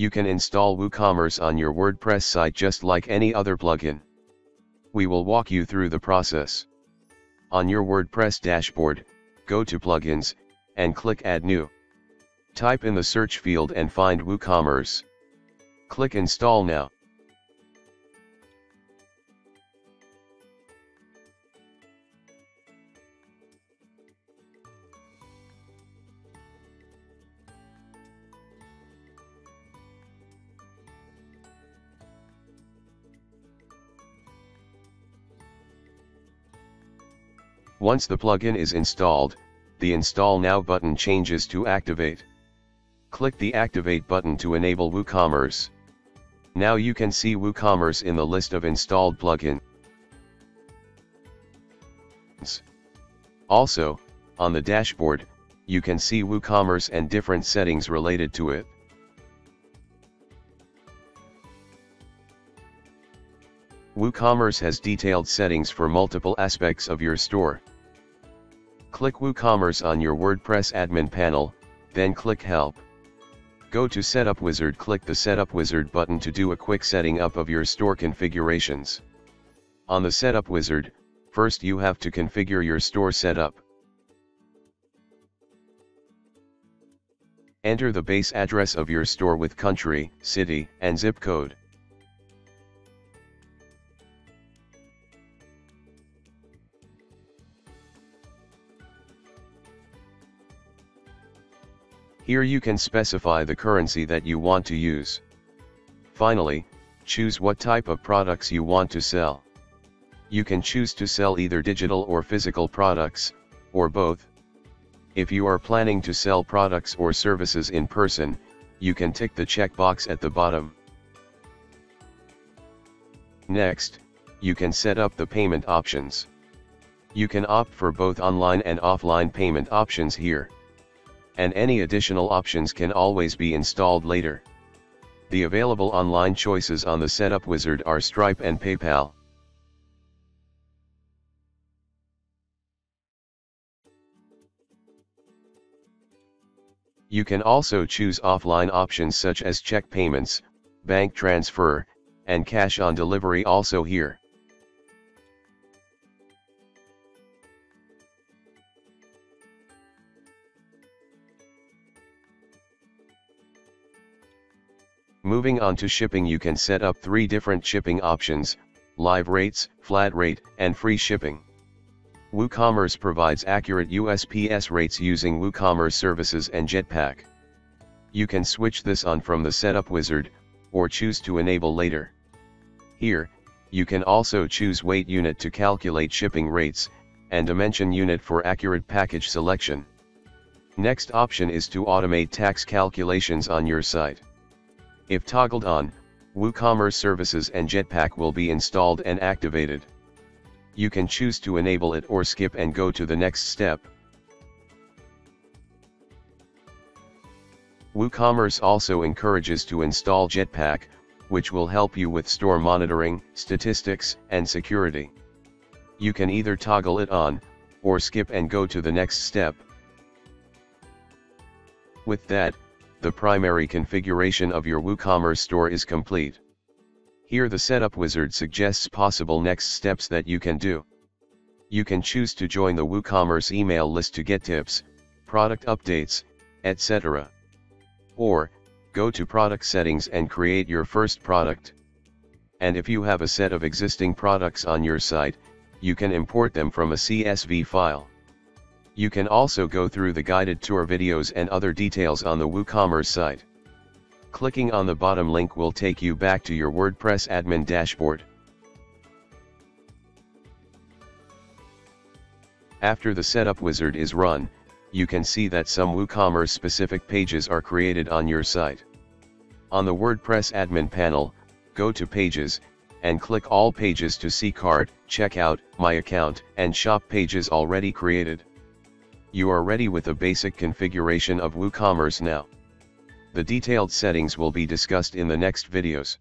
You can install WooCommerce on your WordPress site just like any other plugin. We will walk you through the process. On your WordPress dashboard, go to Plugins, and click Add New. Type in the search field and find WooCommerce. Click Install now. Once the plugin is installed, the Install Now button changes to Activate. Click the Activate button to enable WooCommerce. Now you can see WooCommerce in the list of installed plugins. Also, on the dashboard, you can see WooCommerce and different settings related to it. WooCommerce has detailed settings for multiple aspects of your store. Click WooCommerce on your WordPress admin panel, then click Help. Go to Setup Wizard click the Setup Wizard button to do a quick setting up of your store configurations. On the Setup Wizard, first you have to configure your store setup. Enter the base address of your store with country, city, and zip code. Here you can specify the currency that you want to use. Finally, choose what type of products you want to sell. You can choose to sell either digital or physical products, or both. If you are planning to sell products or services in person, you can tick the checkbox at the bottom. Next, you can set up the payment options. You can opt for both online and offline payment options here and any additional options can always be installed later. The available online choices on the Setup Wizard are Stripe and PayPal. You can also choose offline options such as check payments, bank transfer, and cash on delivery also here. Moving on to shipping you can set up three different shipping options, live rates, flat rate, and free shipping. WooCommerce provides accurate USPS rates using WooCommerce services and Jetpack. You can switch this on from the setup wizard, or choose to enable later. Here, you can also choose weight unit to calculate shipping rates, and dimension unit for accurate package selection. Next option is to automate tax calculations on your site. If toggled on, WooCommerce services and Jetpack will be installed and activated. You can choose to enable it or skip and go to the next step. WooCommerce also encourages to install Jetpack, which will help you with store monitoring, statistics, and security. You can either toggle it on, or skip and go to the next step. With that, the primary configuration of your WooCommerce store is complete. Here the setup wizard suggests possible next steps that you can do. You can choose to join the WooCommerce email list to get tips, product updates, etc. Or, go to product settings and create your first product. And if you have a set of existing products on your site, you can import them from a CSV file. You can also go through the guided tour videos and other details on the WooCommerce site. Clicking on the bottom link will take you back to your WordPress admin dashboard. After the setup wizard is run, you can see that some WooCommerce specific pages are created on your site. On the WordPress admin panel, go to Pages, and click All Pages to see Cart, Checkout, My Account, and Shop pages already created. You are ready with a basic configuration of WooCommerce now. The detailed settings will be discussed in the next videos.